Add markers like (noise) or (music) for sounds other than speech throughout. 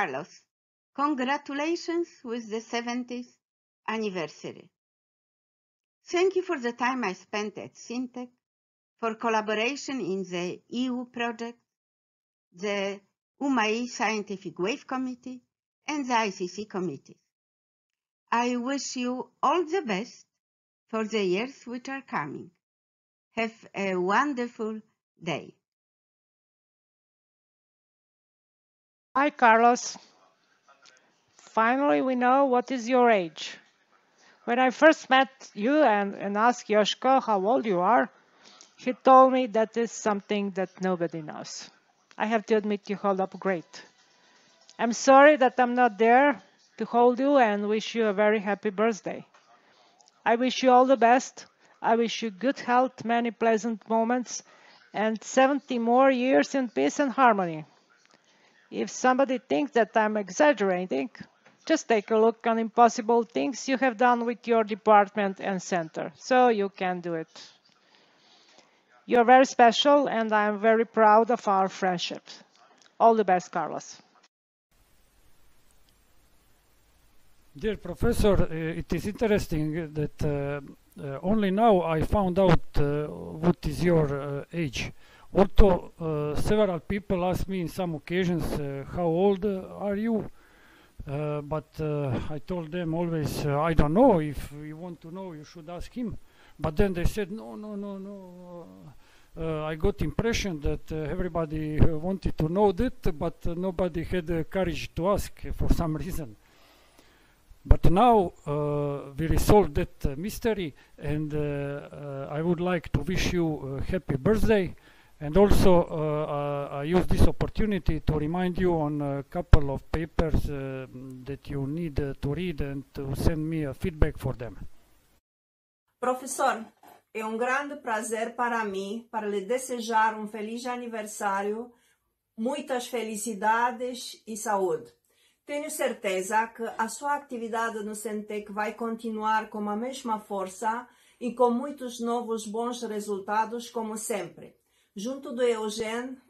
Carlos, congratulations with the 70th anniversary. Thank you for the time I spent at Syntec, for collaboration in the EU project, the UMAI Scientific Wave Committee, and the ICC committees. I wish you all the best for the years which are coming. Have a wonderful day. Hi, Carlos. Finally, we know what is your age. When I first met you and, and asked Yoshko how old you are, he told me that is something that nobody knows. I have to admit you hold up great. I'm sorry that I'm not there to hold you and wish you a very happy birthday. I wish you all the best. I wish you good health, many pleasant moments, and 70 more years in peace and harmony. If somebody thinks that I'm exaggerating, just take a look on impossible things you have done with your department and center, so you can do it. You're very special, and I'm very proud of our friendship. All the best, Carlos. Dear Professor, uh, it is interesting that uh, uh, only now I found out uh, what is your uh, age. Although uh, several people ask me in some occasions, how old are you? but I told them always, I don't know. If you want to know, you should ask him. But then they said, no, no, no, no. Uh, I got impression that uh, everybody uh, wanted to know that, but nobody had the courage to ask for some reason. But now uh, we resolved that uh, mystery, and uh, I would like to wish you a happy birthday. And also, I use this opportunity to remind you on a couple of papers that you need to read and to send me a feedback for them. Professor, é um grande prazer para mim para lhe desejar um feliz aniversário, muitas felicidades e saúde. Tenho certeza que a sua atividade no Centec vai continuar com a mesma força e com muitos novos bons resultados, como sempre. Junto do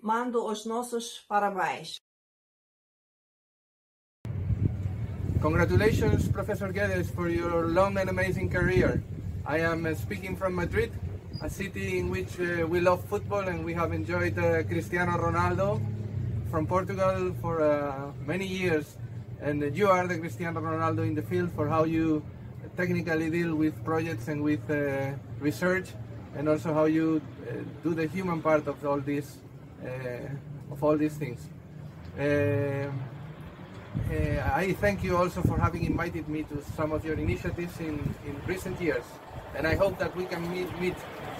mando os nossos parabéns. Congratulations, Professor Guedes, for your long and amazing career. I am uh, speaking from Madrid, a city in which uh, we love football and we have enjoyed uh, Cristiano Ronaldo from Portugal for uh, many years. and you are the Cristiano Ronaldo in the field for how you technically deal with projects and with uh, research and also how you uh, do the human part of all these uh, of all these things. Uh, I thank you also for having invited me to some of your initiatives in, in recent years and I hope that we can meet, meet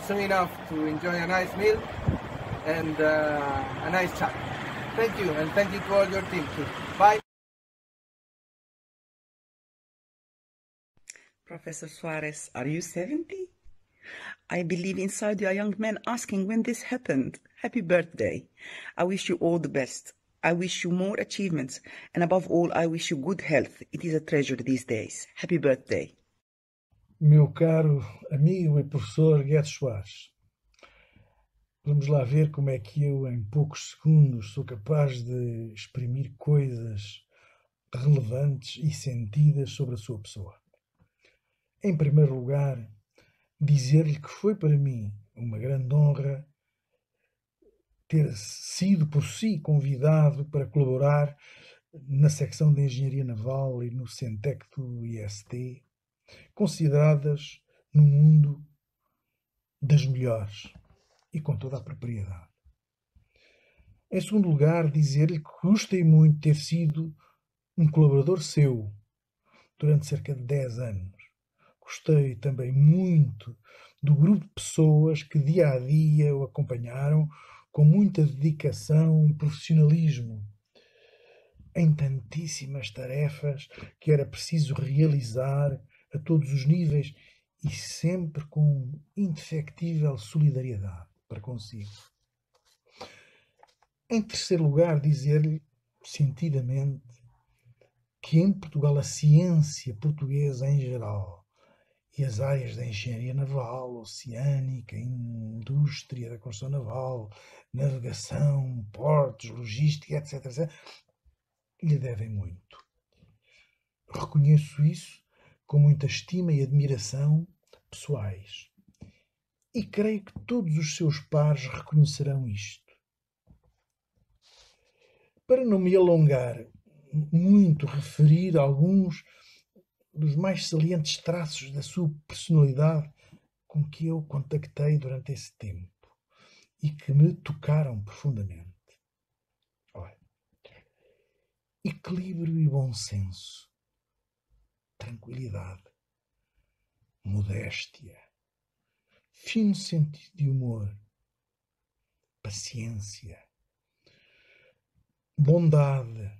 soon enough to enjoy a nice meal and a nice chat. Thank you and thank you to all your team too. Bye. Professor Suarez, are you 70? I believe inside you are young men asking when this happened. Happy birthday. I wish you all the best. I wish you more achievements. And above all, I wish you good health. It is a treasure these days. Happy birthday. Meu caro amigo e professor Guedes Soares, vamos lá ver como é que eu, em poucos segundos, sou capaz de exprimir coisas relevantes e sentidas sobre a sua pessoa. Em primeiro lugar, dizer-lhe que foi para mim uma grande honra ter sido por si convidado para colaborar na secção de Engenharia Naval e no Centec do IST, consideradas no mundo das melhores e com toda a propriedade. Em segundo lugar, dizer-lhe que gostei muito ter sido um colaborador seu durante cerca de 10 anos Gostei também muito do grupo de pessoas que dia a dia o acompanharam com muita dedicação e profissionalismo em tantíssimas tarefas que era preciso realizar a todos os níveis e sempre com indefectível solidariedade para consigo. Em terceiro lugar, dizer-lhe sentidamente que em Portugal a ciência portuguesa em geral e as áreas da engenharia naval, oceânica, indústria da construção naval, navegação, portos, logística, etc, etc, lhe devem muito. Reconheço isso com muita estima e admiração pessoais. E creio que todos os seus pares reconhecerão isto. Para não me alongar muito, referir alguns dos mais salientes traços da sua personalidade com que eu contactei durante esse tempo e que me tocaram profundamente. Olha, equilíbrio e bom senso, tranquilidade, modéstia, fino sentido de humor, paciência, bondade,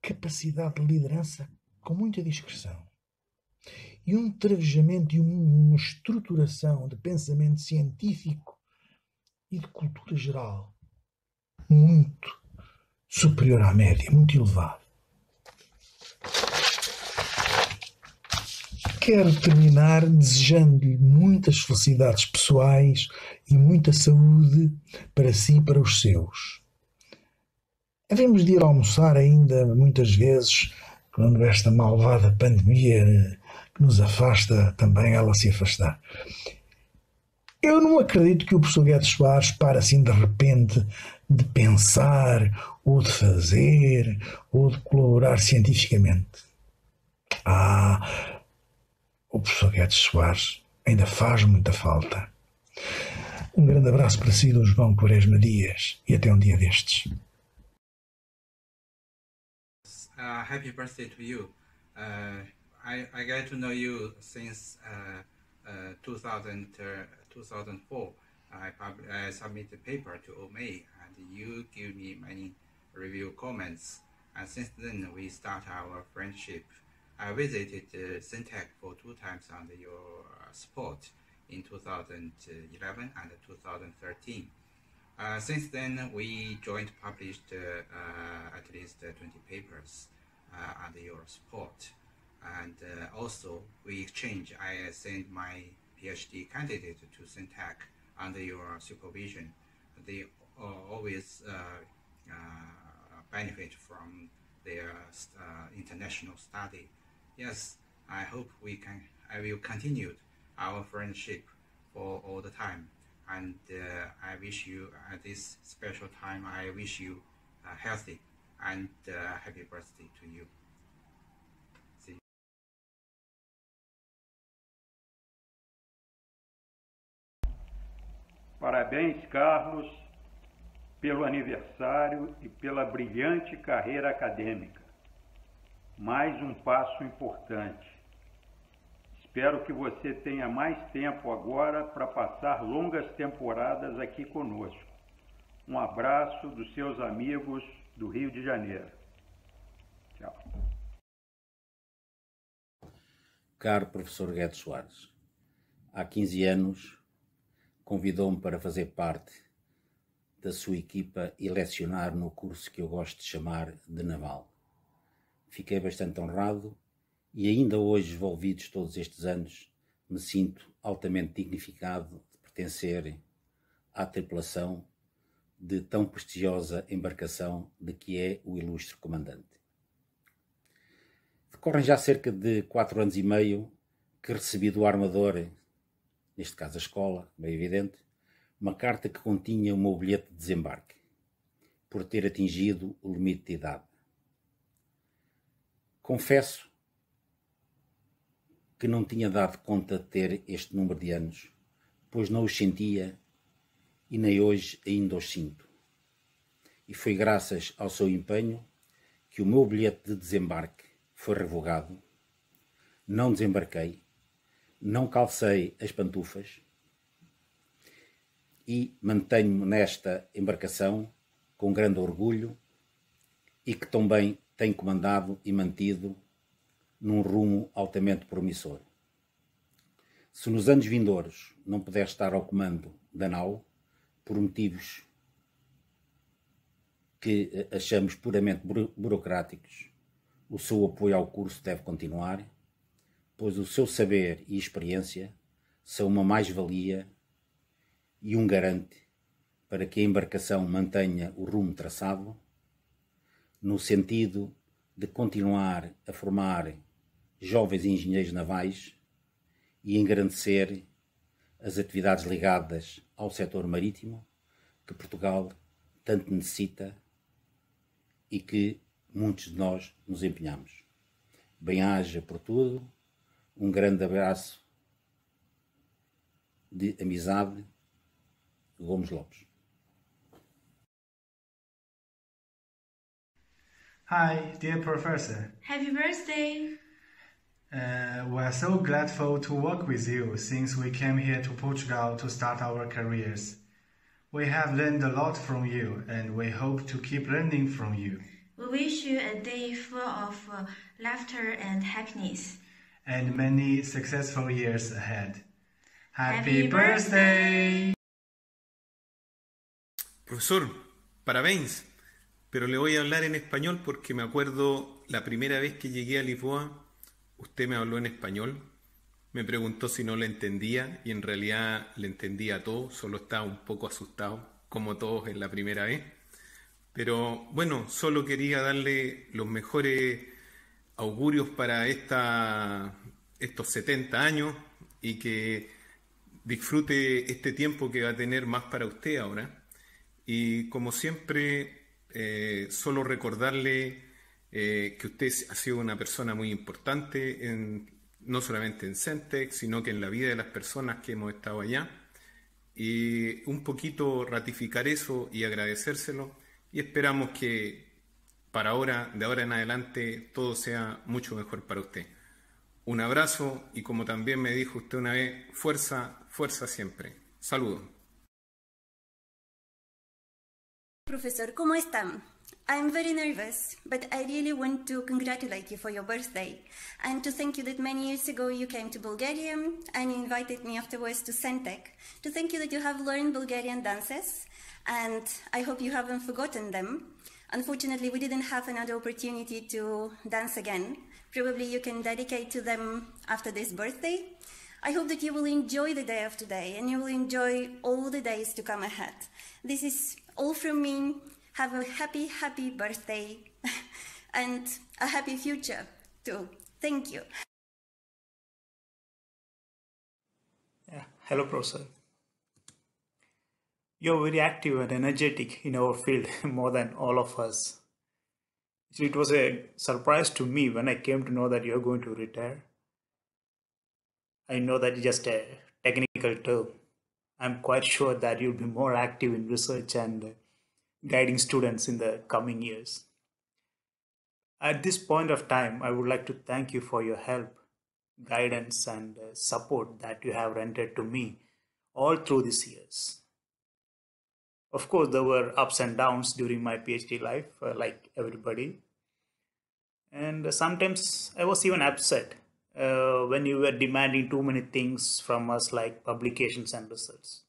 capacidade de liderança com muita discrição e um travejamento e uma estruturação de pensamento científico e de cultura geral muito superior à média, muito elevado. Quero terminar desejando-lhe muitas felicidades pessoais e muita saúde para si e para os seus. Havemos de ir almoçar ainda muitas vezes quando esta malvada pandemia que nos afasta também ela se afastar. Eu não acredito que o professor Guedes Soares pare assim de repente de pensar, ou de fazer, ou de colaborar cientificamente. Ah, o professor Guedes Soares ainda faz muita falta. Um grande abraço para si do João Quaresma Dias e até um dia destes. Uh, happy birthday to you. Uh, I, I get to know you since uh, uh, 2000, uh, 2004. I, pub- I submitted paper to OMA and you give me many review comments. And since then, we start our friendship. I visited uh, Syntec for two times under your support in 2011 and 2013. Uh, since then, we joint published uh, at least uh, 20 papers uh, under your support. And also, we exchange. I sent my PhD candidate to Syntec under your supervision. They always benefit from their international study. Yes, I hope we can. I will continue our friendship for all the time. And uh, I wish you at this special time. I wish you uh, healthy and uh, happy birthday to you. Parabéns, Carlos, pelo aniversário e pela brilhante carreira acadêmica. Mais um passo importante. Espero que você tenha mais tempo agora para passar longas temporadas aqui conosco. Um abraço dos seus amigos do Rio de Janeiro. Tchau. Caro professor Guedes Soares, há 15 anos convidou-me para fazer parte da sua equipa e lecionar no curso que eu gosto de chamar de Naval. Fiquei bastante honrado e ainda hoje, envolvidos todos estes anos, me sinto altamente dignificado de pertencer à tripulação de tão prestigiosa embarcação de que é o ilustre comandante. Decorrem já cerca de quatro anos e meio que recebi do armador, neste caso a escola, bem evidente, uma carta que continha o meu bilhete de desembarque, por ter atingido o limite de idade. Confesso que não tinha dado conta de ter este número de anos, pois não os sentia e nem hoje ainda os sinto. E foi graças ao seu empenho que o meu bilhete de desembarque foi revogado, não desembarquei, não calcei as pantufas e mantenho-me nesta embarcação com grande orgulho e que também tem comandado e mantido num rumo altamente promissor. Se nos anos vindouros não puder estar ao comando da nau, por motivos que achamos puramente buro- burocráticos, o seu apoio ao curso deve continuar, pois o seu saber e experiência são uma mais-valia e um garante para que a embarcação mantenha o rumo traçado, no sentido de continuar a formar jovens engenheiros navais e engrandecer as atividades ligadas ao setor marítimo que Portugal tanto necessita e que muitos de nós nos empenhamos. Bem-haja por tudo, um grande abraço de amizade, Gomes Lopes. Hi, dear professor. Happy birthday! Uh, we are so grateful to work with you since we came here to Portugal to start our careers. We have learned a lot from you and we hope to keep learning from you. We wish you a day full of uh, laughter and happiness. And many successful years ahead. Happy birthday! Profesor, parabéns. Pero le voy a hablar en español porque me acuerdo la primera vez que llegué a Lisboa, usted me habló en español, me preguntó si no le entendía y en realidad le entendía todo, solo estaba un poco asustado, como todos en la primera vez. Pero bueno, solo quería darle los mejores augurios para estos 70 años y que disfrute este tiempo que va a tener más para usted ahora. Y como siempre, eh, solo recordarle eh, que usted ha sido una persona muy importante, en, no solamente en Centex, sino que en la vida de las personas que hemos estado allá. Y un poquito ratificar eso y agradecérselo. Y esperamos que para ahora, de ahora en adelante, todo sea mucho mejor para usted. Un abrazo y como también me dijo usted una vez, fuerza, fuerza siempre. Saludos. Professor, ¿cómo están? I'm very nervous, but I really want to congratulate you for your birthday and to thank you that many years ago you came to Bulgaria and you invited me afterwards to Centec. To thank you that you have learned Bulgarian dances and I hope you haven't forgotten them. Unfortunately, we didn't have another opportunity to dance again. Probably you can dedicate to them after this birthday. I hope that you will enjoy the day of today and you will enjoy all the days to come ahead. This is all from me. Have a happy, happy birthday (laughs) and a happy future too. Thank you. Yeah. Hello, Professor. You're very active and energetic in our field (laughs) more than all of us. It was a surprise to me when I came to know that you're going to retire. I know that it's just a technical term. I'm quite sure that you'll be more active in research and guiding students in the coming years. At this point of time, I would like to thank you for your help, guidance, and uh, support that you have rendered to me all through these years. Of course, there were ups and downs during my PhD life, uh, like everybody. And sometimes I was even upset uh, when you were demanding too many things from us, like publications and results.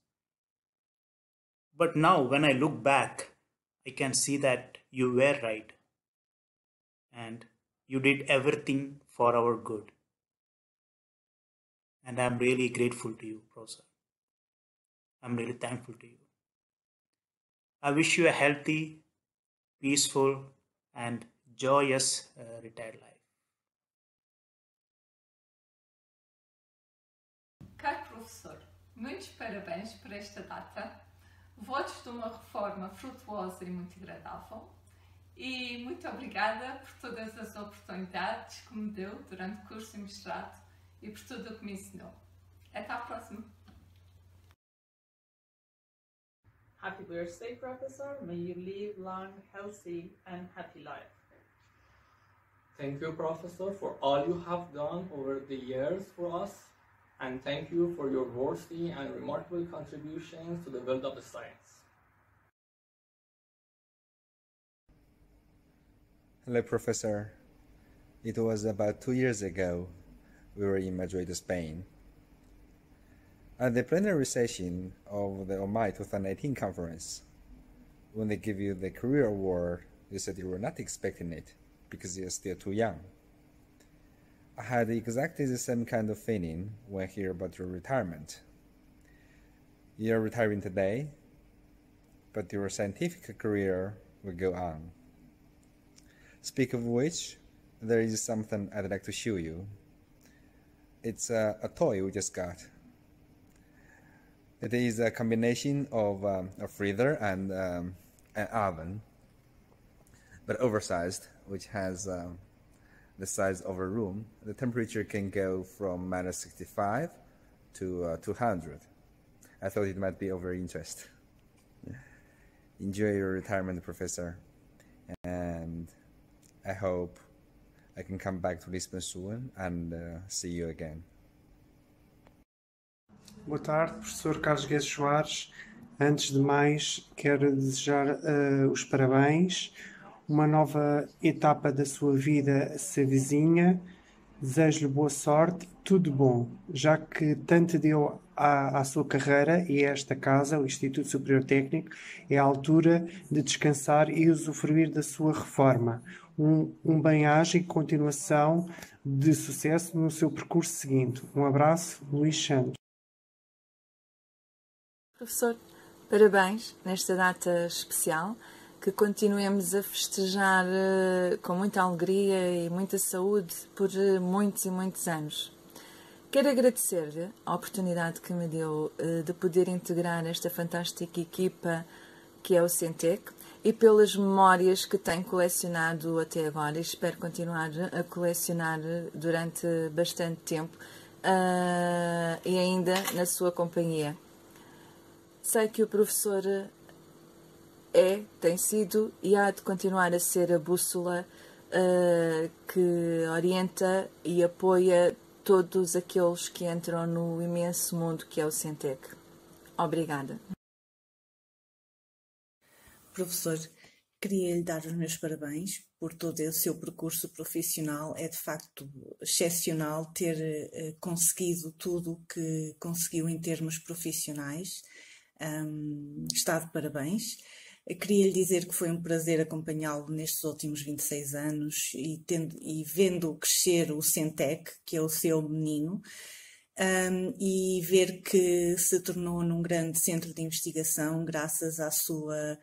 But now, when I look back, I can see that you were right. And you did everything for our good. And I'm really grateful to you, Professor. I'm really thankful to you. I wish you a healthy, peaceful, and joyous uh, retired life. Caro professor, muitos parabéns por esta data. Votos de uma reforma frutuosa e muito agradável. E muito obrigada por todas as oportunidades que me deu durante o curso e mestrado e por tudo o que me ensinou. Até à próxima! Happy birthday, Professor. May you live long, healthy, and happy life. Thank you, Professor, for all you have done over the years for us, and thank you for your worthy and remarkable contributions to the world of science. Hello, Professor. It was about two years ago. We were in Madrid, Spain. At the plenary session of the OMI 2018 conference, when they give you the career award, you said you were not expecting it because you're still too young. I had exactly the same kind of feeling when hear about your retirement. You're retiring today, but your scientific career will go on. Speak of which, there is something I'd like to show you. It's a, a toy we just got. It is a combination of um, a freezer and um, an oven, but oversized, which has um, the size of a room. The temperature can go from minus 65 to uh, 200. I thought it might be of your interest. (laughs) Enjoy your retirement, Professor, and I hope I can come back to Lisbon soon and uh, see you again. Boa tarde, professor Carlos Guedes Soares. Antes de mais, quero desejar uh, os parabéns. Uma nova etapa da sua vida se avizinha. Desejo-lhe boa sorte, tudo bom, já que tanto deu à, à sua carreira e a esta casa, o Instituto Superior Técnico, é a altura de descansar e usufruir da sua reforma. Um, um bem-aja e continuação de sucesso no seu percurso seguinte. Um abraço, Luís Santos. Professor, parabéns nesta data especial, que continuemos a festejar uh, com muita alegria e muita saúde por uh, muitos e muitos anos. Quero agradecer-lhe a oportunidade que me deu uh, de poder integrar esta fantástica equipa que é o Centec e pelas memórias que tenho colecionado até agora e espero continuar a colecionar durante bastante tempo e ainda na sua companhia. Sei que o professor é, tem sido e há de continuar a ser a bússola uh, que orienta e apoia todos aqueles que entram no imenso mundo que é o Centec. Obrigada. Professor, queria lhe dar os meus parabéns por todo o seu percurso profissional. É de facto excepcional ter uh, conseguido tudo o que conseguiu em termos profissionais um, está de parabéns. Queria lhe dizer que foi um prazer acompanhá-lo nestes últimos 26 anos e, tendo, e vendo crescer o Centec, que é o seu menino, um, e ver que se tornou num grande centro de investigação graças à sua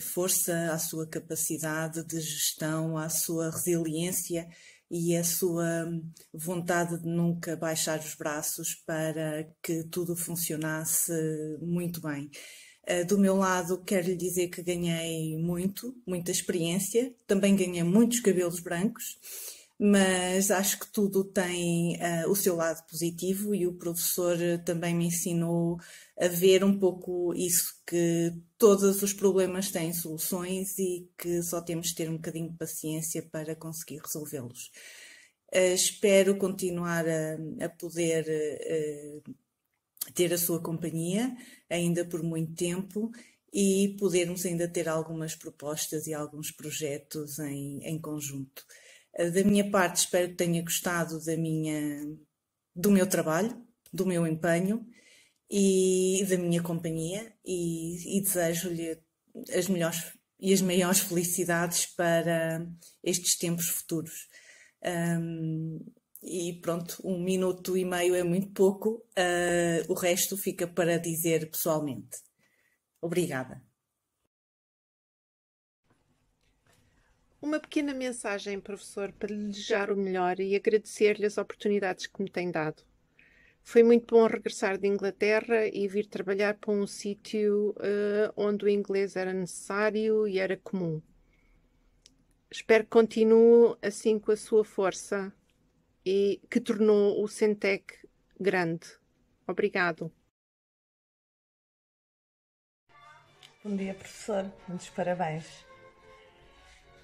força, à sua capacidade de gestão, à sua resiliência e a sua vontade de nunca baixar os braços para que tudo funcionasse muito bem. Eh, do meu lado, quero lhe dizer que ganhei muito, muita experiência, também ganhei muitos cabelos brancos, mas acho que tudo tem uh, o seu lado positivo e o professor também me ensinou a ver um pouco isso, que todos os problemas têm soluções e que só temos de ter um bocadinho de paciência para conseguir resolvê-los. Uh, espero continuar a, a poder uh, ter a sua companhia ainda por muito tempo e podermos ainda ter algumas propostas e alguns projetos em, em conjunto. Uh, da minha parte, espero que tenha gostado da minha, do meu trabalho, do meu empenho e da minha companhia e, e desejo-lhe as melhores e as maiores felicidades para estes tempos futuros. Um, e pronto, um minuto e meio é muito pouco, uh, o resto fica para dizer pessoalmente. Obrigada. Uma pequena mensagem, professor, para lhe desejar o melhor e agradecer-lhe as oportunidades que me tem dado. Foi muito bom regressar de Inglaterra e vir trabalhar para um sítio uh, onde o inglês era necessário e era comum. Espero que continue assim com a sua força e que tornou o Centec grande. Obrigado. Bom dia, professor. Muitos parabéns.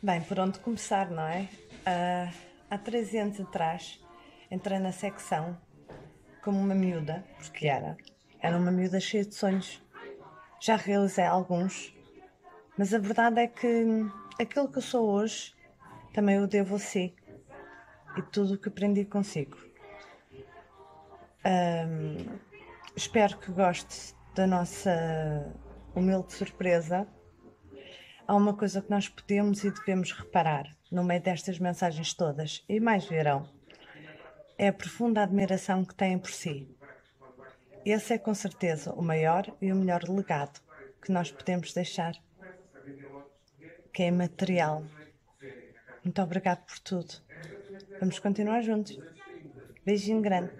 Bem, por onde começar, não é? Uh, há três anos atrás, entrei na secção como uma miúda, porque era. Era uma miúda cheia de sonhos. Já realizei alguns, mas a verdade é que aquilo que eu sou hoje também o devo a si e tudo o que aprendi consigo. Um, espero que goste da nossa humilde surpresa. Há uma coisa que nós podemos e devemos reparar no meio destas mensagens todas, e mais verão é a profunda admiração que têm por si. Esse é com certeza o maior e o melhor legado que nós podemos deixar, que é material. Muito obrigado por tudo. Vamos continuar juntos. Beijinho grande.